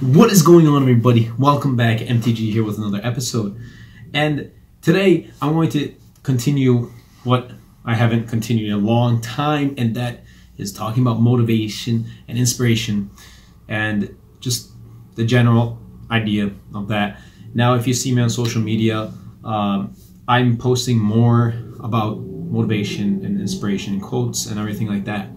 What is going on, everybody? Welcome back. MTG here with another episode. And today I'm going to continue what I haven't continued in a long time, and that is talking about motivation and inspiration and just the general idea of that. Now, if you see me on social media, um, I'm posting more about motivation and inspiration and quotes and everything like that.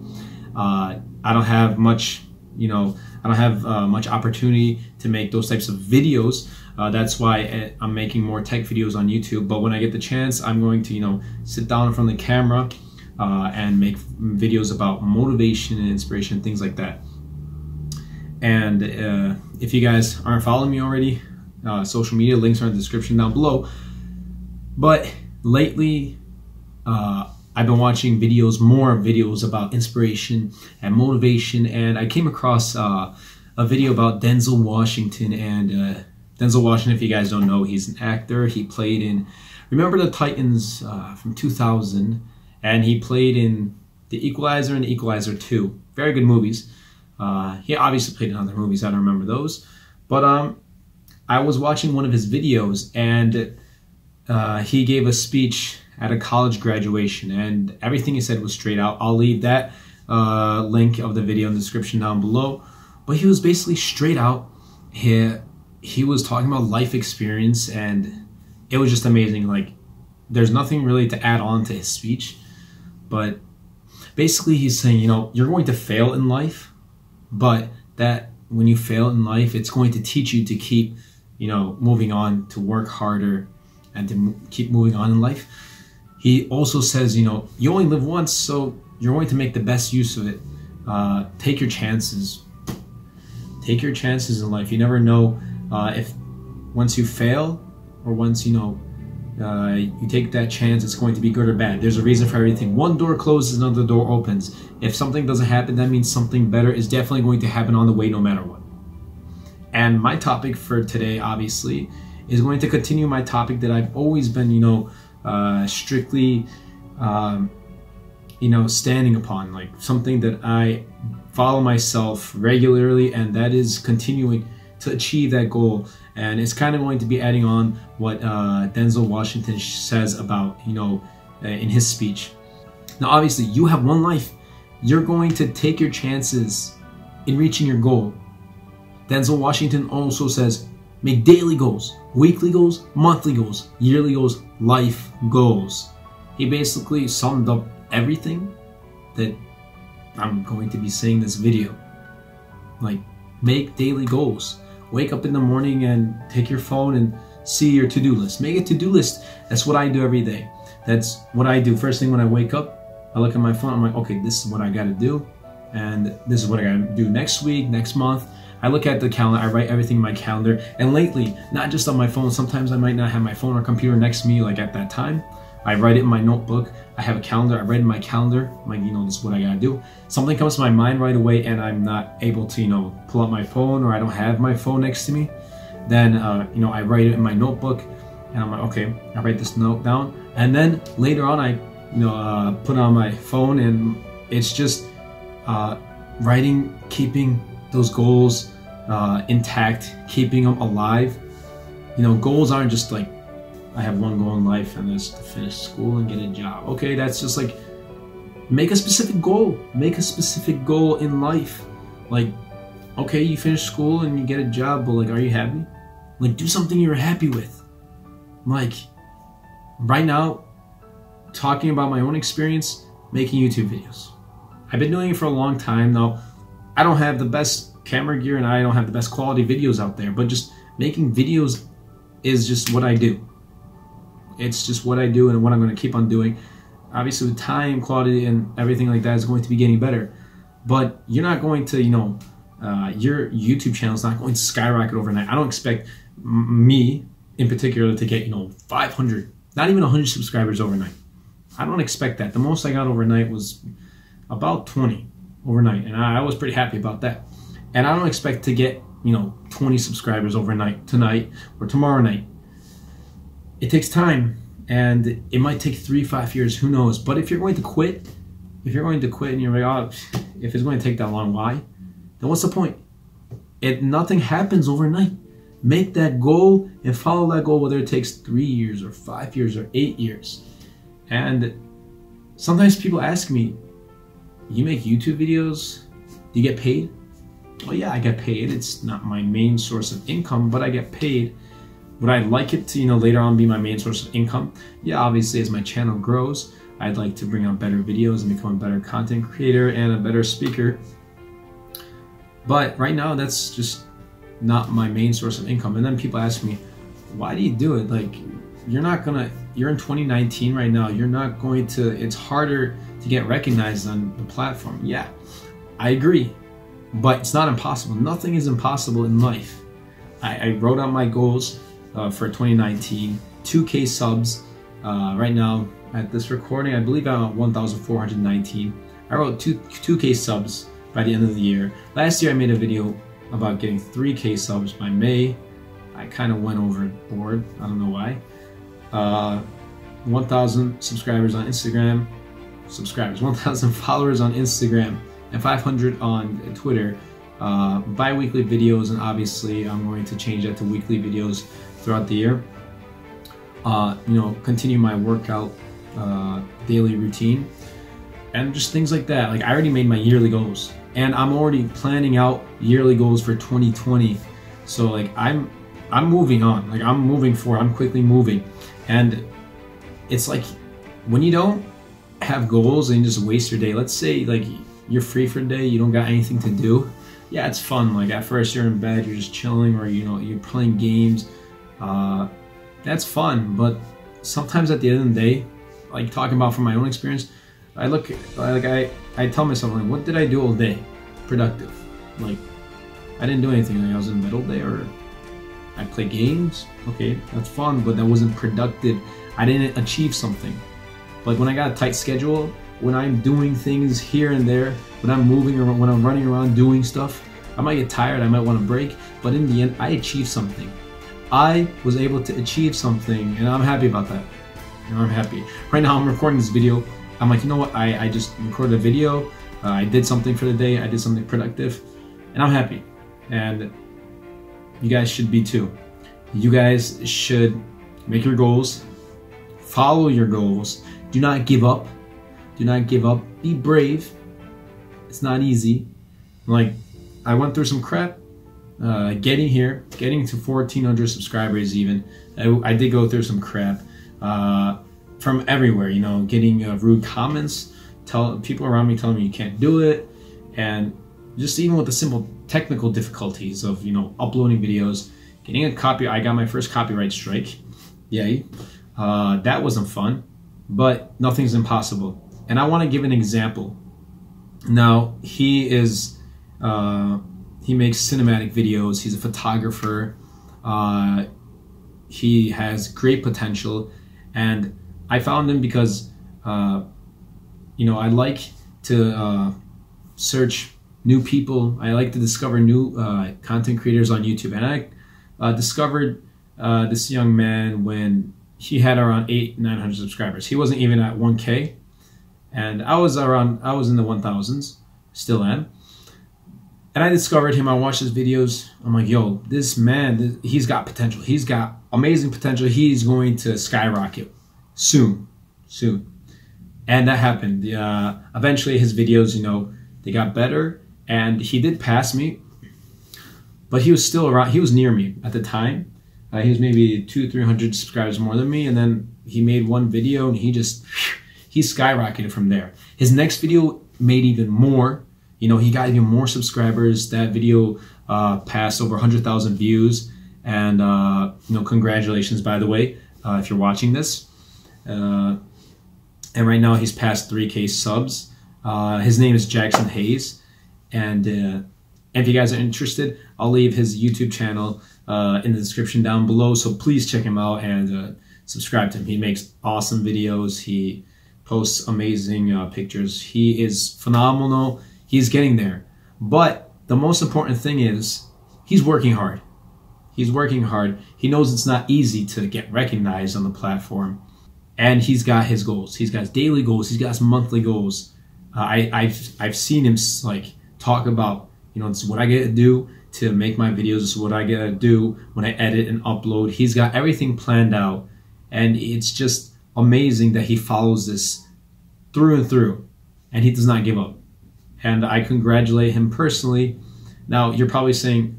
Uh, I don't have much, you know, I don't have uh, much opportunity to make those types of videos. Uh, that's why uh, I'm making more tech videos on YouTube. But when I get the chance, I'm going to, you know, sit down in front of the camera uh, and make videos about motivation and inspiration, things like that. And uh, if you guys aren't following me already, uh, social media links are in the description down below. But lately, uh, I've been watching videos, more videos about inspiration and motivation, and I came across uh, a video about Denzel Washington. And uh, Denzel Washington, if you guys don't know, he's an actor. He played in Remember the Titans uh, from 2000, and he played in The Equalizer and the Equalizer 2. Very good movies. Uh, he obviously played in other movies. I don't remember those, but um, I was watching one of his videos, and uh, he gave a speech at a college graduation, and everything he said was straight out. I'll leave that uh, link of the video in the description down below. But he was basically straight out. He he was talking about life experience, and it was just amazing. Like, there's nothing really to add on to his speech, but basically he's saying, you know, you're going to fail in life, but that when you fail in life, it's going to teach you to keep, you know, moving on, to work harder, and to keep moving on in life he also says, you know, you only live once, so you're going to make the best use of it. Uh, take your chances. Take your chances in life. You never know uh, if once you fail or once you know uh, you take that chance, it's going to be good or bad. There's a reason for everything. One door closes, another door opens. If something doesn't happen, that means something better is definitely going to happen on the way, no matter what. And my topic for today, obviously, is going to continue my topic that I've always been, you know, uh, strictly, um, you know, standing upon, like something that I follow myself regularly, and that is continuing to achieve that goal. And it's kind of going to be adding on what uh, Denzel Washington says about, you know, uh, in his speech. Now, obviously, you have one life. You're going to take your chances in reaching your goal. Denzel Washington also says, make daily goals weekly goals, monthly goals, yearly goals, life goals. He basically summed up everything that I'm going to be saying this video. Like, make daily goals. Wake up in the morning and take your phone and see your to-do list. Make a to-do list. That's what I do every day. That's what I do. First thing when I wake up, I look at my phone. I'm like, okay, this is what I got to do. And this is what I got to do next week, next month. I look at the calendar, I write everything in my calendar, and lately, not just on my phone, sometimes I might not have my phone or computer next to me like at that time. I write it in my notebook. I have a calendar. I write in my calendar, like, you know, this is what I gotta do. Something comes to my mind right away and I'm not able to, you know, pull up my phone or I don't have my phone next to me. Then, uh, you know, I write it in my notebook and I'm like, okay, I write this note down. And then later on, I, you know, uh, put on my phone and it's just uh, writing, keeping those goals uh, intact, keeping them alive. You know, goals aren't just like I have one goal in life and that's to finish school and get a job. Okay, that's just like make a specific goal. Make a specific goal in life. Like, okay, you finish school and you get a job, but like, are you happy? Like, do something you're happy with. Like, right now, talking about my own experience making YouTube videos. I've been doing it for a long time now. I don't have the best camera gear and I don't have the best quality videos out there, but just making videos is just what I do. It's just what I do and what I'm going to keep on doing. Obviously, with time, quality, and everything like that is going to be getting better. But you're not going to, you know, uh, your YouTube channel is not going to skyrocket overnight. I don't expect me, in particular, to get, you know, 500, not even 100 subscribers overnight. I don't expect that. The most I got overnight was about 20 overnight, and I, I was pretty happy about that. And I don't expect to get, you know, 20 subscribers overnight, tonight, or tomorrow night. It takes time and it might take three, five years, who knows. But if you're going to quit, if you're going to quit and you're like, oh, if it's going to take that long, why? Then what's the point? It nothing happens overnight. Make that goal and follow that goal, whether it takes three years or five years or eight years. And sometimes people ask me, "You make YouTube videos? Do you get paid?" Well, yeah, I get paid. It's not my main source of income, but I get paid. Would I like it to, you know, later on be my main source of income? Yeah, obviously, as my channel grows, I'd like to bring out better videos and become a better content creator and a better speaker. But right now, that's just not my main source of income. And then people ask me, why do you do it? Like, you're not gonna, you're in 2019 right now, you're not going to, it's harder to get recognized on the platform. Yeah, I agree, but it's not impossible. Nothing is impossible in life. I, I wrote out my goals uh, for 2019, 2K subs. Uh, right now, at this recording, I believe I'm at 1,419. I wrote two, 2K subs by the end of the year. Last year, I made a video about getting 3K subs by May. I kind of went overboard. I don't know why. Uh, 1,000 subscribers on Instagram. Subscribers. 1,000 followers on Instagram and 500 on Twitter. Uh, bi-weekly videos and obviously I'm going to change that to weekly videos throughout the year. Uh, you know, continue my workout uh, daily routine and just things like that. Like I already made my yearly goals and I'm already planning out yearly goals for 2020. So like I'm I'm moving on. Like I'm moving forward. I'm quickly moving. And it's like when you don't have goals and you just waste your day. Let's say like you're free for a day, you don't got anything to do. Yeah, it's fun. Like at first you're in bed, you're just chilling or you know, you're playing games. Uh that's fun, but sometimes at the end of the day, like talking about from my own experience, I look like I I tell myself like, what did I do all day? Productive. Like I didn't do anything. Like I was in bed all day, or I play games. Okay, that's fun, but that wasn't productive. I didn't achieve something. Like when I got a tight schedule, when I'm doing things here and there, when I'm moving or when I'm running around doing stuff, I might get tired. I might want to break, but in the end, I achieved something. I was able to achieve something, and I'm happy about that. And I'm happy. Right now, I'm recording this video I'm like, you know what? I, I just recorded a video. Uh, I did something for the day. I did something productive, and I'm happy. And you guys should be too. You guys should make your goals, follow your goals. Do not give up. Do not give up. Be brave. It's not easy. Like, I went through some crap. Uh, getting here, getting to 1,400 subscribers, even. I, I did go through some crap. Uh, from everywhere, you know, getting uh, rude comments, tell people around me telling me you can't do it, and just even with the simple technical difficulties of you know uploading videos, getting a copy. I got my first copyright strike, yay! Uh, that wasn't fun, but nothing's impossible. And I want to give an example. Now he is uh, he makes cinematic videos. He's a photographer. Uh, he has great potential, and I found him because, uh, you know, I like to uh, search new people. I like to discover new uh, content creators on YouTube. And I uh, discovered this young man when he had around eight, 900 subscribers. He wasn't even at 1K. And I was around, I was in the 1000s, still am. And I discovered him. I watched his videos. I'm like, yo, this man, he's got potential. He's got amazing potential. He's going to skyrocket soon, soon. And that happened. Uh, eventually, his videos, you know, they got better, and he did pass me, but he was still around. He was near me at the time. Uh, he was maybe two, three hundred subscribers more than me, and then he made one video, and he just he skyrocketed from there. His next video made even more. You know, he got even more subscribers. That video uh, passed over hundred thousand views, and uh, you know, congratulations, by the way, uh, if you're watching this. Uh, and right now he's past 3K subs. Uh, his name is Jackson Hayes. And uh, if you guys are interested, I'll leave his YouTube channel uh, in the description down below. So please check him out and uh, subscribe to him. He makes awesome videos. He posts amazing uh, pictures. He is phenomenal. He's getting there. But the most important thing is he's working hard. He's working hard. He knows it's not easy to get recognized on the platform and he's got his goals. He's got his daily goals. He's got his monthly goals. Uh, I, I've I've seen him like talk about you know is what I get to do. to make my videos. This is what I gotta do when I edit and upload. He's got everything planned out, and it's just amazing that he follows this through and through, and he does not give up. And I congratulate him personally. Now you're probably saying,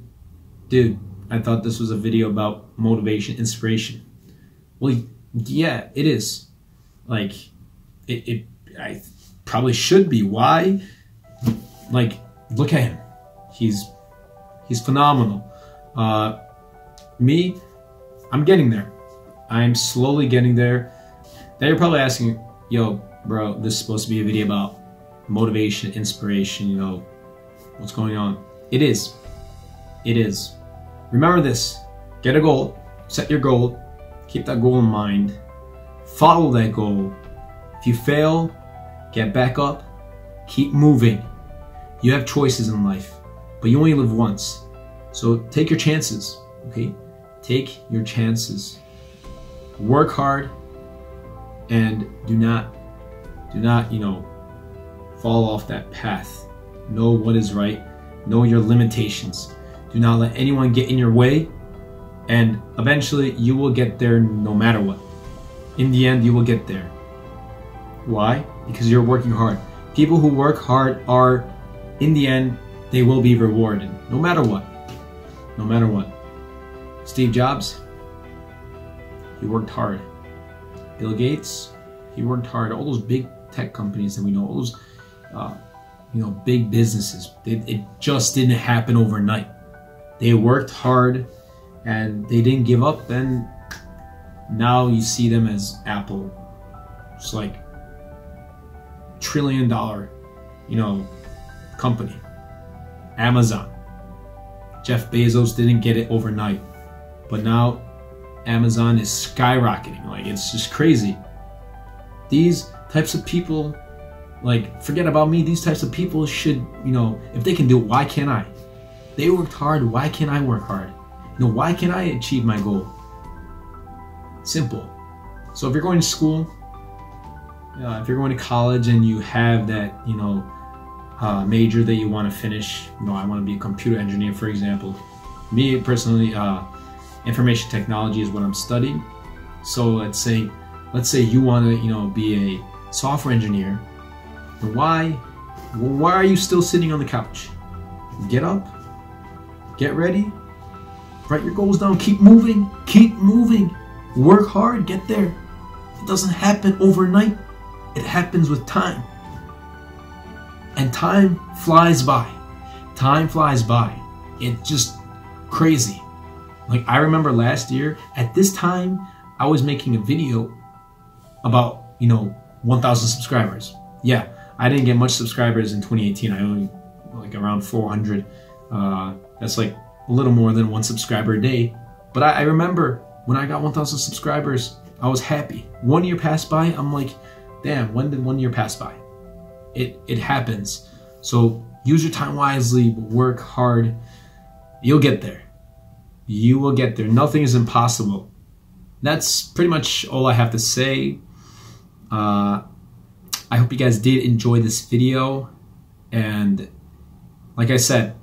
dude, I thought this was a video about motivation, inspiration. Well, yeah, it is. Like, it, it I probably should be. Why? Like, look at him. He's he's phenomenal. Uh, me, I'm getting there. I'm slowly getting there. Now you're probably asking, yo, bro, this is supposed to be a video about motivation, inspiration, you know, what's going on. It is. It is. Remember this. Get a goal. Set your goal. Keep that goal in mind. Follow that goal. If you fail, get back up. Keep moving. You have choices in life, but you only live once. So take your chances, okay? Take your chances. Work hard and do not do not, you know, fall off that path. Know what is right. Know your limitations. Do not let anyone get in your way and eventually you will get there no matter what. In the end, you will get there. Why? Because you're working hard. People who work hard are in the end, they will be rewarded, no matter what. No matter what. Steve Jobs, he worked hard. Bill Gates, he worked hard. All those big tech companies that we know, all those, uh, you know, big businesses, it, it just didn't happen overnight. They worked hard and they didn't give up. And now you see them as Apple. It's like trillion dollar, you know, company. Amazon. Jeff Bezos didn't get it overnight. But now Amazon is skyrocketing. Like it's just crazy. These types of people, like forget about me, these types of people should, you know, if they can do it, why can't I? They worked hard, why can't I work hard? You know, why can't I achieve my goal? Simple. So if you're going to school, uh, if you're going to college and you have that, you know, uh, major that you want to finish. You know, I want to be a computer engineer, for example. Me personally, uh, information technology is what I'm studying. So let's say, let's say you want to, you know, be a software engineer. Why, why are you still sitting on the couch? Get up, get ready, write your goals down, keep moving, keep moving, work hard, get there. It doesn't happen overnight. It happens with time. And time flies by. Time flies by. It's just crazy. Like I remember last year at this time I was making a video about, you know, 1000 subscribers. Yeah, I didn't get much subscribers in 2018. I only like around 400. Uh, that's like a little more than one subscriber a day. But I, I remember when I got 1000 subscribers, I was happy. One year passed by, I'm like, damn, when did one year pass by? it it happens. So use your time wisely, work hard. You'll get there. You will get there. Nothing is impossible. That's pretty much all I have to say. Uh, I hope you guys did enjoy this video. And like I said,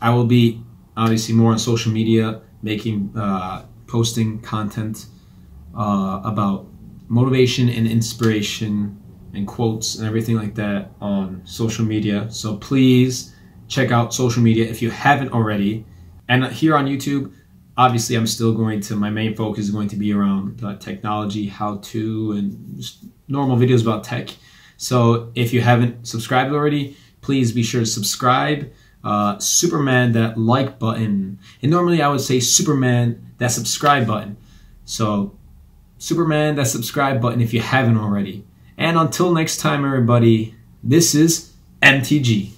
I will be obviously more on social media, making, uh, posting content uh, about motivation and inspiration and quotes and everything like that on social media. So please check out social media if you haven't already. And here on YouTube, obviously, I'm still going to, my main focus is going to be around uh, technology, how to, and just normal videos about tech. So if you haven't subscribed already, please be sure to subscribe. Uh, Superman, that like button. And normally I would say Superman, that subscribe button. So Superman, that subscribe button if you haven't already. And until next time, everybody, this is MTG.